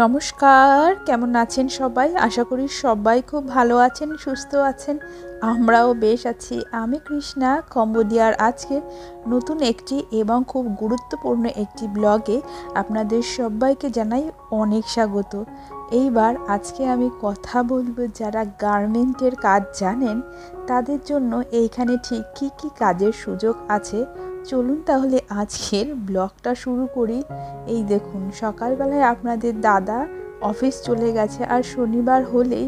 নমস্কার, কেমন আছেন সবাই? আশা করি সবাই খুব ভালো আছেন, সুস্থ আছেন। আমরাও বেশ আছি। আমি কৃষ্ণা কম্বোডিয়ার আজকে নতুন একটি এবং খুব গুরুত্বপূর্ণ একটি ব্লগে আপনাদের সবাইকে জানাই অনেক স্বাগত। এইবার আজকে আমি কথা বলব যারা গার্মেন্টের কাজ জানেন, তাদের জন্য এইখানে ঠিক কী কী কাজের সুযোগ আছে চলুন তাহলে আজকের ব্লগটা শুরু করি। এই দেখুন, সকালবেলায় আপনাদের দাদা অফিস চলে গেছে আর শনিবার হলেই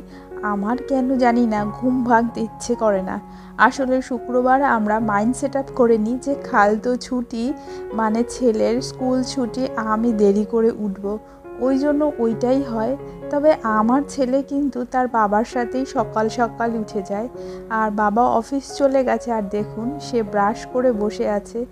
আমার কেন জানি না ঘুম ভাঙতে ইচ্ছে করে না। আসলে শুক্রবার আমরা মাইন্ড সেট আপ করে নিই যে খালতো ছুটি মানে ছেলের স্কুল ছুটি, আমি দেরি করে উঠবো। ওই জন্য ওইটাই হয়। তবে আমার ছেলে কিন্তু তার বাবার সাথেই সকাল সকাল উঠে যায়। আর বাবা অফিস চলে গেছে, আর দেখুন সে ব্রাশ করে বসে আছে।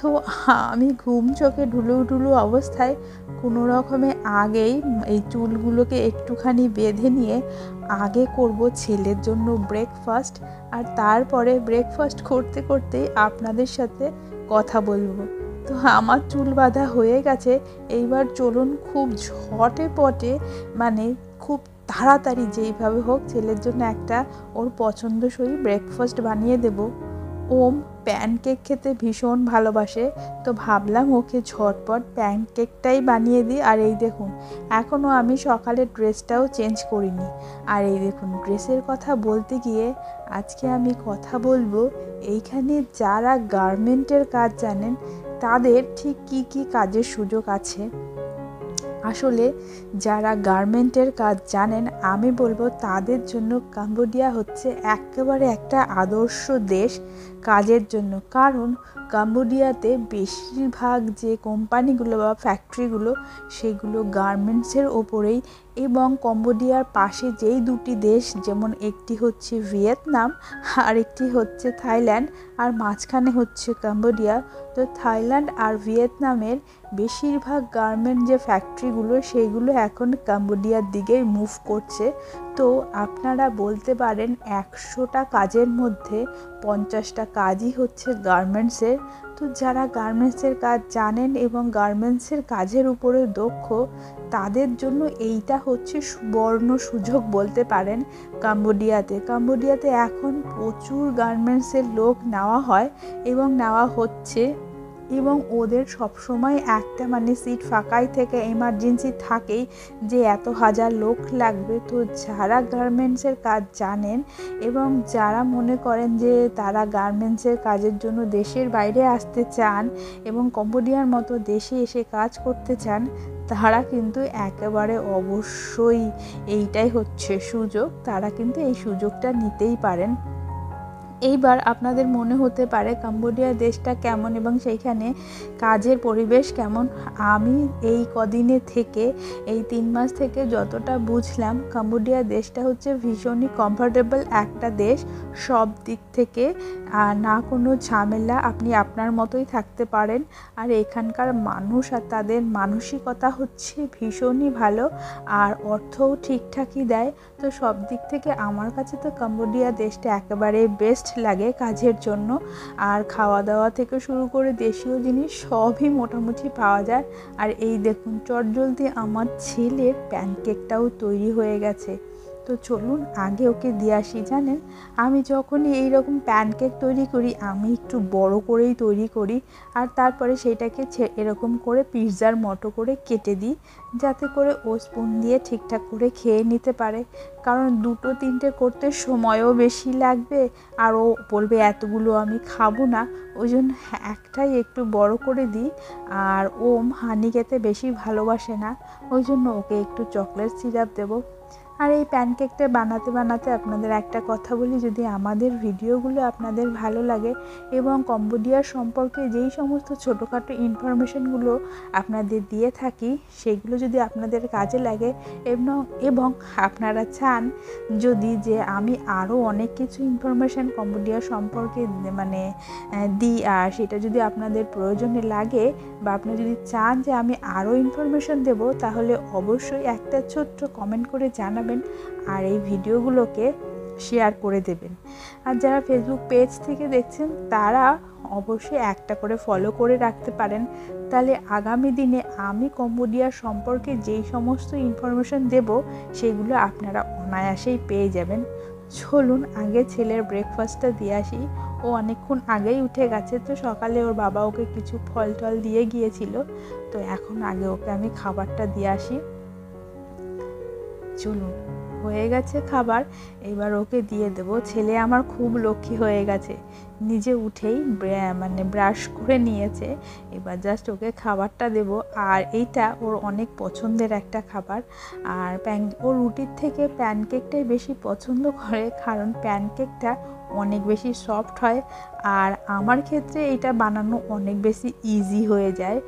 তো আমি ঘুম চোখে ঢুলু ঢুলু অবস্থায় কোনো রকমে আগেই এই চুলগুলোকে একটুখানি বেঁধে নিয়ে আগে করব ছেলের জন্য ব্রেকফাস্ট আর তারপরে ব্রেকফাস্ট করতে করতেই আপনাদের সাথে কথা বলব। তো আমার চুল বাঁধা হয়ে গেছে। এইবার চলুন খুব ঝটে পটে মানে খুব তাড়াতাড়ি যেইভাবে হোক ছেলের জন্য একটা ওর পছন্দসই ব্রেকফাস্ট বানিয়ে দেব। ওম প্যানকেক খেতে ভীষণ ভালোবাসে, তো ভাবলাম ওকে ঝটপট প্যানকেকটাই বানিয়ে দিই। আর এই দেখুন এখনও আমি সকালে ড্রেসটাও চেঞ্জ করিনি। আর এই দেখুন ড্রেসের কথা বলতে গিয়ে আজকে আমি কথা বলব, এইখানে যারা গার্মেন্টের কাজ জানেন তাদের ঠিক কি কি কাজের সুযোগ আছে? আসলে যারা গার্মেন্টের কাজ জানেন, আমি বলব তাদের জন্য কাম্বোডিয়া হচ্ছে একেবারে একটা আদর্শ দেশ। কাজের জন্য। কারণ কাম্বোডিয়াতে বেশিরভাগ যে কোম্পানিগুলো বা ফ্যাক্টরিগুলো সেগুলো গার্মেন্টসের ওপরেই এবং কম্বোডিয়ার পাশে যেই দুটি দেশ, যেমন একটি হচ্ছে ভিয়েতনাম আর একটি হচ্ছে থাইল্যান্ড, আর মাঝখানে হচ্ছে কাম্বোডিয়া। তো থাইল্যান্ড আর ভিয়েতনামের বেশিরভাগ গার্মেন্ট যে ফ্যাক্টরিগুলো সেইগুলো এখন কাম্বোডিয়ার দিকেই মুভ করছে। তো আপনারা বলতে পারেন একশোটা কাজের মধ্যে পঞ্চাশটা কাজই হচ্ছে গার্মেন্টসের। তো যারা গার্মেন্টসের কাজ জানেন এবং গার্মেন্টসের কাজের উপরে দক্ষ, তাদের জন্য এইটা হচ্ছে সুবর্ণ সুযোগ বলতে পারেন কাম্বোডিয়াতে। কাম্বোডিয়াতে এখন প্রচুর গার্মেন্টসের লোক নেওয়া হয় এবং নেওয়া হচ্ছে। এবং ওদের সবসময় একটা মানে সিট ফাঁকাই থেকে এমার্জেন্সি থাকেই যে এত হাজার লোক লাগবে। তো যারা গার্মেন্টসের কাজ জানেন এবং যারা মনে করেন যে তারা গার্মেন্টসের কাজের জন্য দেশের বাইরে আসতে চান এবং কম্বোডিয়ার মতো দেশে এসে কাজ করতে চান, তারা কিন্তু একেবারে অবশ্যই এইটাই হচ্ছে সুযোগ। তারা কিন্তু এই সুযোগটা নিতেই পারেন। এইবার আপনাদের মনে হতে পারে কাম্বোডিয়া দেশটা কেমন এবং সেইখানে কাজের পরিবেশ কেমন? আমি এই কদিনে থেকে, এই তিন মাস থেকে যতটা বুঝলাম, কাম্বোডিয়া দেশটা হচ্ছে ভীষণই কমফোর্টেবল একটা দেশ। সব দিক থেকে না কোনো ঝামেলা, আপনি আপনার মতোই থাকতে পারেন। আর এখানকার মানুষ আর তাদের মানসিকতা হচ্ছে ভীষণই ভালো, আর অর্থও ঠিকঠাকই দেয়। তো সব দিক থেকে আমার কাছে তো কাম্বোডিয়া দেশটা একেবারে বেস্ট লাগে কাজের জন্য। আর খাওয়া দাওয়া থেকে শুরু করে দেশীয় জিনিস সবই মোটামুটি পাওয়া যায়। আর এই দেখুন চটজলদি আমার ছেলের প্যানকেকটাও তৈরি হয়ে গেছে। তো চলুন আগে ওকে দিয়ে আসি, জানেন? আমি যখনই এই রকম প্যানকেক তৈরি করি, আমি একটু বড় করেই তৈরি করি আর তারপরে সেইটাকে এরকম করে পিৎজার মতো করে কেটে দিই, যাতে করে ও স্পুন দিয়ে ঠিকঠাক করে খেয়ে নিতে পারে। কারণ দুটো তিনটে করতে সময়ও বেশি লাগবে আর ও বলবে, এতগুলো আমি খাব না। ওই জন্য একটাই একটু বড় করে দিই আর ওম হানি খেতে বেশি ভালোবাসে না। ওই জন্য ওকে একটু চকলেট সিরাপ দেবো। আর এই প্যানকেকটা বানাতে বানাতে আপনাদের একটা কথা বলি, যদি আমাদের ভিডিওগুলো আপনাদের ভালো লাগে এবং কম্বোডিয়ার সম্পর্কে যেই সমস্ত ছোটোখাটো ইনফরমেশনগুলো আপনাদের দিয়ে থাকি, সেগুলো যদি আপনাদের কাজে লাগে এবং এবং আপনারা চান যদি যে আমি আরও অনেক কিছু ইনফরমেশান কম্বোডিয়া সম্পর্কে মানে দিই আর সেটা যদি আপনাদের প্রয়োজনে লাগে বা আপনি যদি চান যে আমি আরও ইনফরমেশান দেব, তাহলে অবশ্যই একটা ছোট্ট কমেন্ট করে জানাবেন। আর এই ভিডিওগুলোকে শেয়ার করে দেবেন। আর যারা ফেসবুক পেজ থেকে দেখছেন, তারা অবশ্যই একটা করে ফলো করে রাখতে পারেন। তাহলে আগামী দিনে আমি কম্বোডিয়া সম্পর্কে যেই সমস্ত ইনফরমেশন দেব, সেগুলো আপনারা অনায়াসেই পেয়ে যাবেন। চলুন, আগে ছেলের ব্রেকফাস্টটা দিয়ে আসি। ও অনেকক্ষণ আগেই উঠে গেছে, তো সকালে ওর বাবা ওকে কিছু ফল টল দিয়ে গিয়েছিল। তো এখন আগে ওকে আমি খাবারটা দিয়ে আসি। চলুন, হয়ে গেছে খাবার, এবার ওকে দিয়ে দেব। ছেলে আমার খুব লক্ষ্মী হয়ে গেছে। নিজে উঠেই মানে ব্রাশ করে নিয়েছে। এবার জাস্ট ওকে খাবারটা দেব। আর এইটা ওর অনেক পছন্দের একটা খাবার। আর প্যান, ও রুটির থেকে প্যানকেকটাই বেশি পছন্দ করে। কারণ প্যানকেকটা অনেক বেশি সফট হয় আর আমার ক্ষেত্রে এটা বানানো অনেক বেশি ইজি হয়ে যায়।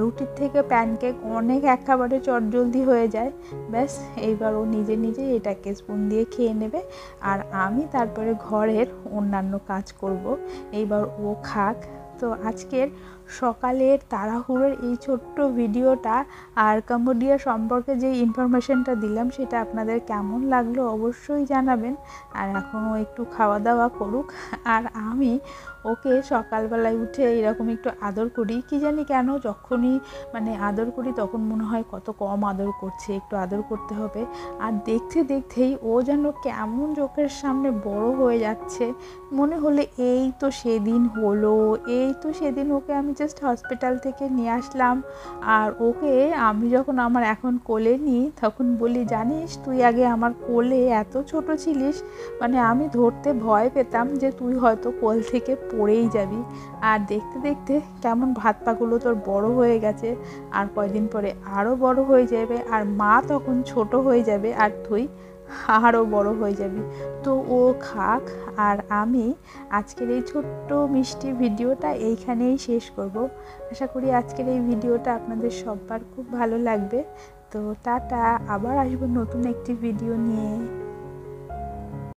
রুটির থেকে প্যানকেক অনেক একেবারে চটজলদি হয়ে যায়। ব্যাস, এইবার ও নিজে নিজে এটাকে স্পুন দিয়ে খেয়ে নেবে আর আমি তারপরে ঘরের অন্যান্য কাজ করব। এইবার ও খাক। তো আজকের সকালের তাড়াহুড়োর এই ছোট্ট ভিডিওটা আর কম্বোডিয়া সম্পর্কে যে ইনফরমেশনটা দিলাম, সেটা আপনাদের কেমন লাগল অবশ্যই জানাবেন। আর এখনও একটু খাওয়া দাওয়া করুক। আর আমি ওকে সকালবেলায় উঠে এরকম একটু আদর করি। কি জানি কেন যখনই মানে আদর করি তখন মনে হয় কত কম আদর করছে, একটু আদর করতে হবে। আর দেখতে দেখতেই ও যেন কেমন চোখের সামনে বড় হয়ে যাচ্ছে। মনে হলে এই তো সেদিন হলো, এই তো সেদিন ওকে আমি জাস্ট হসপিটাল থেকে নিয়ে আসলাম। আর ওকে আমি যখন আমার এখন কোলে নিই তখন বলি, জানিস তুই আগে আমার কোলে এত ছোট ছিলিস মানে আমি ধরতে ভয় পেতাম যে তুই হয়তো কোল থেকে পড়েই যাবি। আর দেখতে দেখতে কেমন ভাত পাগুলো তোর বড় হয়ে গেছে। আর কয়দিন পরে আরও বড় হয়ে যাবে। আর মা তখন ছোট হয়ে যাবে। আর তুই আরও বড় হয়ে যাবি। তো ও খাক। আর আমি আজকের এই ছোট্ট মিষ্টি ভিডিওটা এইখানেই শেষ করব। আশা করি আজকের এই ভিডিওটা আপনাদের সবার খুব ভালো লাগবে। তো টাটা। আবার আসব নতুন একটি ভিডিও নিয়ে।